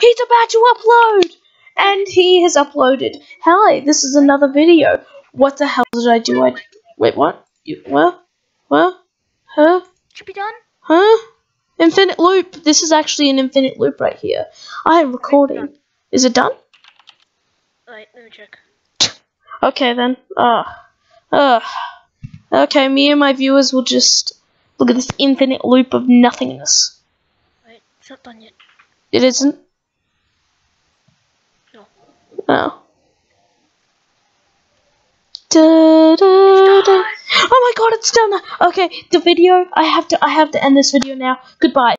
He's about to upload! And he has uploaded. Hi, this is another video. What the hell did I do? I wait, what? You, what? What? Huh? Should be done. Huh? Infinite loop. This is actually an infinite loop right here. I am recording. Is it done? Wait, let me check. Okay then. Uh, uh. Okay, me and my viewers will just look at this infinite loop of nothingness. Wait, it's not done yet. It isn't. No. Oh. Da, da, da. Oh my god, it's done. Okay, the video. I have to. I have to end this video now. Goodbye.